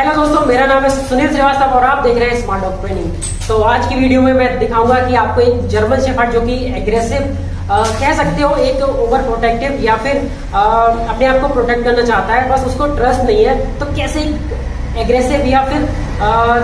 Hello दोस्तों मेरा नाम है सुनील श्रीवास्तव और आप देख रहे हैं स्मार्ट डॉग ट्रेनिंग तो आज की वीडियो में मैं दिखाऊँगा कि आपको एक जर्मन शेफर्ड जो कि एग्रेसिव कह सकते हो एक ओवर प्रोटेक्टिव या फिर आ, अपने आप को प्रोटेक्ट करना चाहता है बस उसको ट्रस्ट नहीं है तो कैसे एग्रेसिव या फिर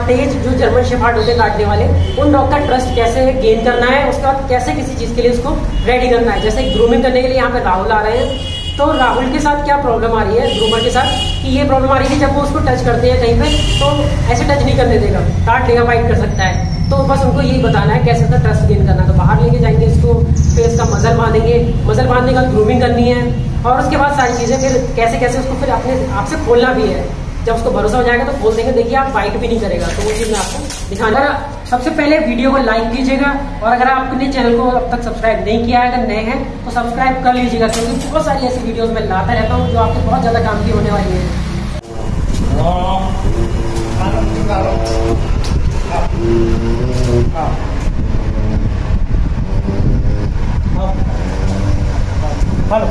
तेज जो जर्मन शेफार्ड होते काटने वाले उन डॉग का ट्रस्ट कैसे गेन करना है उसके बाद कैसे किसी चीज़ के लिए उसको रेडी करना है? जैसे ग्रूमिंग करने के लिए यहाँ पे राहुल आ रहे हैं। तो राहुल के साथ क्या प्रॉब्लम आ रही है ग्रूमर के साथ? कि ये प्रॉब्लम आ रही है जब वो उसको टच करते हैं कहीं पे तो ऐसे टच नहीं करने देगा। काट लेगा फाइट कर सकता है। तो बस उनको यही बताना है कैसे उसका ट्रस्ट गेन करना तो बाहर लेके जाएँगे इसको फिर इसका मजल बांधेंगे। मजल बांधने का ग्रूमिंग करनी है। और उसके बाद सारी चीज़ें, फिर कैसे कैसे उसको फिर अपने आपसे खोलना भी है। जब उसको भरोसा हो जाएगा तो बोल देंगे देखिए आप बाइट भी नहीं करेगा। तो वो चीज़ मैं आपको दिखाना सबसे पहले वीडियो को लाइक कीजिएगा और अगर आपने चैनल को अब तक सब्सक्राइब नहीं किया है अगर नए हैं तो सब्सक्राइब कर लीजिएगा क्योंकि बहुत सारी ऐसी वीडियोस मैं लाता रहता हूँ जो आपको बहुत ज़्यादा काम की होने वाली है। हेलो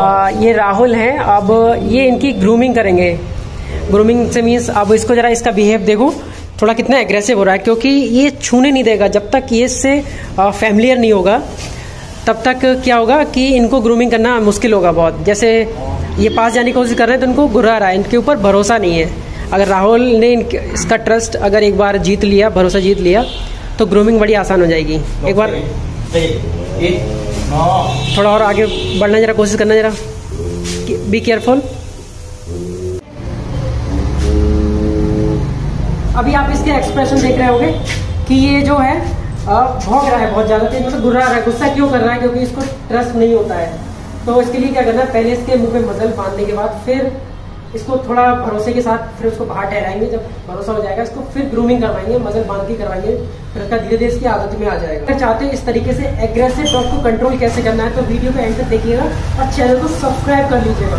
आ, ये राहुल हैं। अब ये इनकी ग्रूमिंग करेंगे। ग्रूमिंग से मीन्स अब इसको जरा इसका बिहेव देखो। थोड़ा कितना एग्रेसिव हो रहा है क्योंकि ये छूने नहीं देगा। जब तक ये इससे फैमिलियर नहीं होगा तब तक क्या होगा कि इनको ग्रूमिंग करना मुश्किल होगा बहुत। जैसे ये पास जाने की कोशिश कर रहे हैं तो इनको घुरा रहा है। इनके ऊपर भरोसा नहीं है। अगर राहुल ने इसका ट्रस्ट अगर एक बार जीत लिया भरोसा जीत लिया तो ग्रूमिंग बड़ी आसान हो जाएगी। एक बार थोड़ा और आगे बढ़ना जरा, कोशिश करना जरा। बी केयरफुल अभी आप इसके एक्सप्रेशन देख रहे होंगे कि ये जो है भोग रहा है बहुत ज़्यादा। तेज मतलब गुर्रा रहा है, गुस्सा क्यों कर रहा है? क्योंकि इसको ट्रस्ट नहीं होता है। तो इसके लिए क्या करना है? पहले इसके मुँह पे मजल बांधने के बाद फिर इसको थोड़ा भरोसे के साथ फिर उसको बाहर ठहराएँगे, जब भरोसा हो जाएगा, इसको फिर ग्रूमिंग करवाएँगे, मजल बाँध के करवाएँगे, फिर उसका धीरे धीरे इसकी आदत में आ जाएगा। अगर चाहते हैं इस तरीके से एग्रेसिव डॉग को कंट्रोल कैसे करना है तो वीडियो को एंड तक देखिएगा और चैनल को सब्सक्राइब कर लीजिएगा।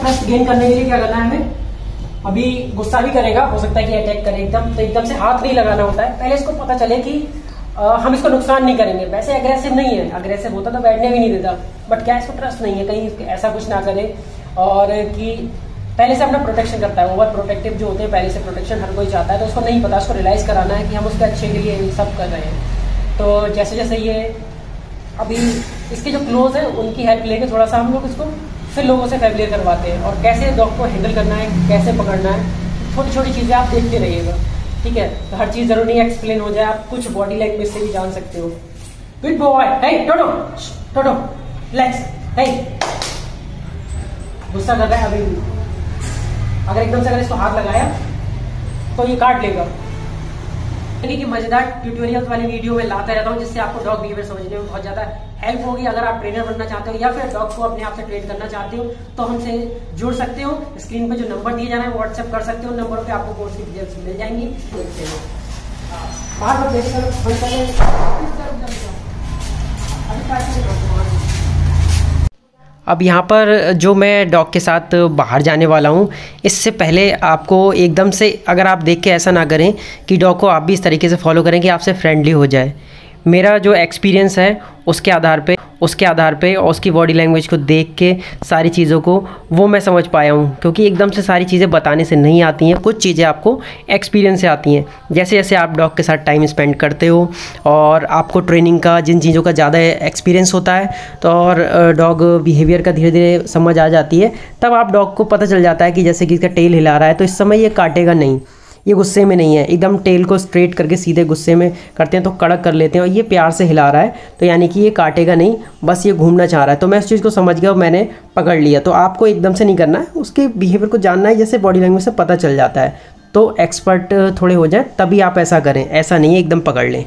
ट्रस्ट गेन करने के लिए क्या करना है हमें? अभी गुस्सा भी करेगा हो सकता है कि अटैक करे एकदम तो एकदम से हाथ नहीं लगाना होता है। पहले इसको पता चले कि आ, हम इसको नुकसान नहीं करेंगे। वैसे अग्रेसिव नहीं है। अग्रेसिव होता तो बैठने भी नहीं देता बट क्या इसको ट्रस्ट नहीं है? कहीं ऐसा कुछ ना करे। और कि पहले से अपना प्रोटेक्शन करता है। ओवर प्रोटेक्टिव जो होते हैं पहले से प्रोटेक्शन हर कोई चाहता है तो उसको नहीं पता। उसको रियलाइज़ कराना है कि हम उसके अच्छे के लिए सब कर रहे हैं। तो जैसे जैसे ये अभी इसके जो क्लोज है उनकी हेल्प लेके थोड़ा सा हम लोग इसको फिर लोगों से फैमिलियर करवाते हैं और कैसे डॉग को हैंडल करना है, कैसे पकड़ना है छोटी छोटी चीज़ें आप देखते रहिएगा। ठीक है? तो हर चीज़ ज़रूरी नहीं एक्सप्लेन हो जाए, आप कुछ बॉडी लैंग्वेज से भी जान सकते हो। गुड बॉय हे टोटो टोटो हे गुस्सा कर रहा है अभी अगर एकदम से अगर इसको हाथ लगाया तो ये काट लेगा। की मज़ेदार ट्यूटोरियल वाली वीडियो में लाता रहता हूँ जिससे आपको डॉग बिहेवियर समझने में बहुत ज़्यादा हेल्प होगी। अगर आप ट्रेनर बनना चाहते हो या फिर डॉग को अपने आप से ट्रेन करना चाहते हो तो हमसे जुड़ सकते हो। स्क्रीन पर जो नंबर दिए जाना है व्हाट्सएप कर सकते हो। नंबर पर आपको कोर्स की डिटेल्स मिल जाएँगी। देखते हो। बाहर अब यहाँ पर जो मैं डॉग के साथ बाहर जाने वाला हूँ, इससे पहले आपको एकदम से अगर आप देख के ऐसा ना करें कि डॉग को आप भी इस तरीके से फॉलो करें कि आपसे फ्रेंडली हो जाए। मेरा जो एक्सपीरियंस है, उसके आधार पे उसके आधार पे और उसकी बॉडी लैंग्वेज को देख के सारी चीज़ों को वो मैं समझ पाया हूँ, क्योंकि एकदम से सारी चीज़ें बताने से नहीं आती हैं, कुछ चीज़ें आपको एक्सपीरियंस से आती हैं। जैसे जैसे आप डॉग के साथ टाइम स्पेंड करते हो और आपको ट्रेनिंग का, जिन चीज़ों का ज़्यादा एक्सपीरियंस होता है तो और डॉग बिहेवियर का धीरे धीरे समझ आ जाती है, तब आप डॉग को पता चल जाता है कि जैसे कि इसका टेल हिला रहा है तो इस समय ये काटेगा नहीं। ये गुस्से में नहीं है। एकदम टेल को स्ट्रेट करके सीधे गुस्से में करते हैं तो कड़क कर लेते हैं और ये प्यार से हिला रहा है। तो यानी कि ये काटेगा नहीं, बस ये घूमना चाह रहा है। तो मैं उस चीज़ को समझ गया और मैंने पकड़ लिया। तो आपको एकदम से नहीं करना है उसके बिहेवियर को जानना है, जैसे बॉडी लैंग्वेज से पता चल जाता है। तो एक्सपर्ट थोड़े हो जाए, तभी आप ऐसा करें, ऐसा नहीं है, एकदम पकड़ लें।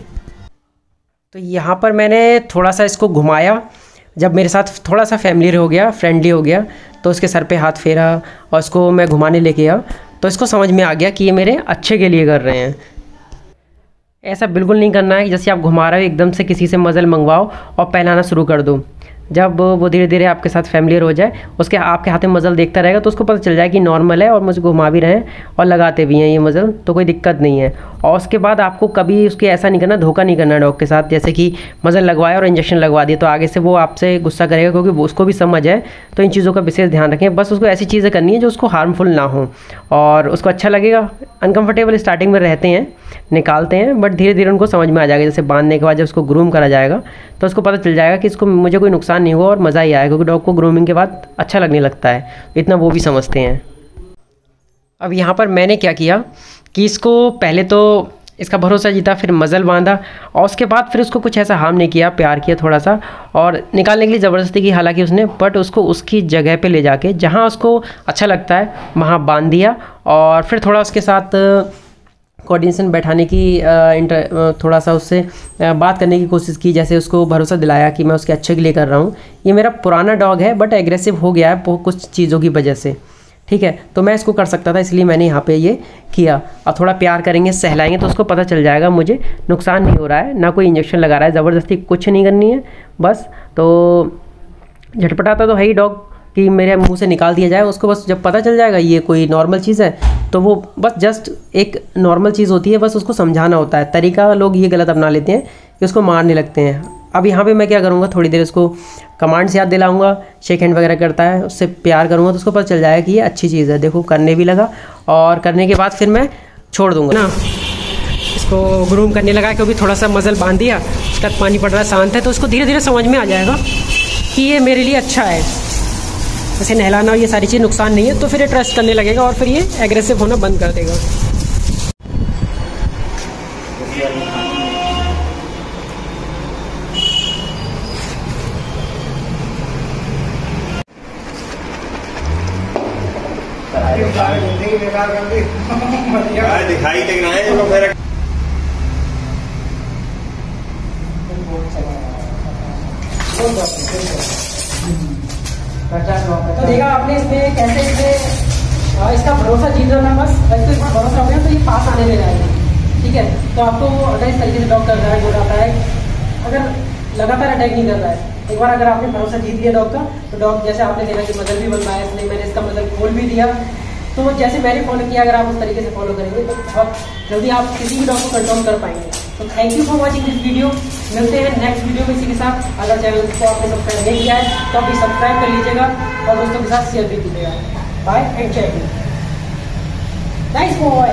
तो यहाँ पर मैंने थोड़ा सा इसको घुमाया। जब मेरे साथ थोड़ा सा फैमिली हो गया फ्रेंडली हो गया तो उसके सर पे हाथ फेरा और उसको मैं घुमाने लेके गया तो इसको समझ में आ गया कि ये मेरे अच्छे के लिए कर रहे हैं। ऐसा बिल्कुल नहीं करना है जैसे आप घुमा रहे हो, एकदम से किसी से मज़ल मंगवाओ और पहलाना शुरू कर दो। जब वो धीरे धीरे आपके साथ फैमिलियर हो जाए, उसके आपके हाथ में मज़ल देखता रहेगा तो उसको पता चल जाए कि नॉर्मल है और मुझे घुमा भी रहे हैं और लगाते भी हैं ये मज़ल तो कोई दिक्कत नहीं है। और उसके बाद आपको कभी उसके ऐसा नहीं करना, धोखा नहीं करना डॉग के साथ, जैसे कि मज़ल लगवाया और इंजेक्शन लगवा दिया तो आगे से वो आपसे गुस्सा करेगा क्योंकि उसको भी समझ है तो इन चीज़ों का विशेष ध्यान रखें। बस उसको ऐसी चीज़ें करनी है जो उसको हार्मफुल ना हो और उसको अच्छा लगेगा अनकम्फर्टेबल स्टार्टिंग में रहते हैं। निकालते हैं बट धीरे धीरे उनको समझ में आ जाएगा, जैसे बांधने के बाद जब उसको ग्रूम करा जाएगा तो उसको पता चल जाएगा कि इसको मुझे कोई नुकसान नहीं हुआ और मज़ा ही आएगा क्योंकि डॉग को ग्रूमिंग के बाद अच्छा लगने लगता है। इतना वो भी समझते हैं। अब यहाँ पर मैंने क्या किया कि इसको पहले तो इसका भरोसा जीता, फिर मज़ल बांधा और उसके बाद फिर उसको कुछ ऐसा हार्म नहीं किया, प्यार किया थोड़ा सा और निकालने के लिए ज़बरदस्ती की हालाँकि उसने बट उसको उसकी जगह पे ले जाके, जहाँ उसको अच्छा लगता है, वहाँ बाँध दिया और फिर थोड़ा उसके साथ कोऑर्डिनेशन बैठाने की इंटर थोड़ा सा उससे बात करने की कोशिश की, जैसे उसको भरोसा दिलाया कि मैं उसके अच्छे के लिए कर रहा हूँ। ये मेरा पुराना डॉग है बट एग्रेसिव हो गया है कुछ चीज़ों की वजह से। ठीक है? तो मैं इसको कर सकता था, इसलिए मैंने यहाँ पे ये किया। और थोड़ा प्यार करेंगे, सहलाएँगे तो उसको पता चल जाएगा मुझे, नुकसान नहीं हो रहा है, ना कोई इंजेक्शन लगा रहा है, ज़बरदस्ती कुछ नहीं करनी है, बस। तो झटपटाता तो है ही डॉग कि मेरे मुँह से निकाल दिया जाए, उसको बस जब पता चल जाएगा ये कोई नॉर्मल चीज़ है तो वो बस जस्ट एक नॉर्मल चीज़ होती है, बस उसको समझाना होता है। तरीका लोग ये गलत अपना लेते हैं कि उसको मारने लगते हैं। अब यहाँ पे मैं क्या करूँगा, थोड़ी देर उसको कमांड से याद दिलाऊँगा शेक हैंड वगैरह करता है, उससे प्यार करूँगा तो उसको पता चल जाएगा कि ये अच्छी चीज़ है। देखो, करने भी लगा और करने के बाद फिर मैं छोड़ दूँगा। ना, इसको ग्रूम करने लगा क्योंकि थोड़ा सा मज़ल बाँध दिया तक पानी पड़ रहा शांत है तो उसको धीरे धीरे समझ में आ जाएगा कि ये मेरे लिए अच्छा है। जैसे नहलाना ये सारी चीज़ नुकसान नहीं है तो फिर ये ट्रस्ट करने लगेगा और फिर ये एग्रेसिव होना बंद कर देगा। दिखाई देना है। तो देखा आपने इसमें कैसे इसमें इसका भरोसा जीत रहा बस तो इसका भरोसा हो गया तो ये पास आने में जाएगा ठीक है तो आपको अगर इस तरीके से डॉग कर रहा है बोल है अगर लगातार अटैक नहीं कर रहा है एक बार अगर आपने भरोसा जीत लिया डॉग का तो डॉग जैसे आपने देखा कि मदद भी बन पाया इसलिए मैंने इसका मदद खोल भी दिया तो जैसे मैंने फॉलो किया अगर आप उस तरीके से फॉलो करेंगे तो बहुत जल्दी आप किसी भी डॉग को कंट्रोल कर पाएँगे। तो thank you for watching this video मिलते हैं नेक्स्ट वीडियो में इसी के साथ। अगर चैनल को आपने सब्सक्राइब नहीं किया है तो अभी सब्सक्राइब कर लीजिएगा और दोस्तों के साथ शेयर भी कीजिएगा। Bye and check nice boy